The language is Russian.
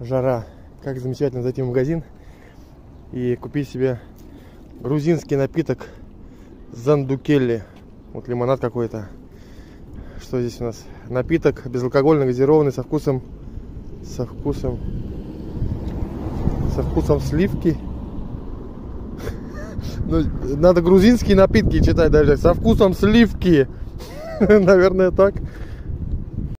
жара. Как замечательно зайти в магазин и купить себе грузинский напиток зандукелли. Вот лимонад какой-то. Что здесь у нас? Напиток безалкогольный, газированный, со вкусом... Со вкусом... Со вкусом сливки. Ну, надо грузинские напитки читать даже. Со вкусом сливки. Наверное, так.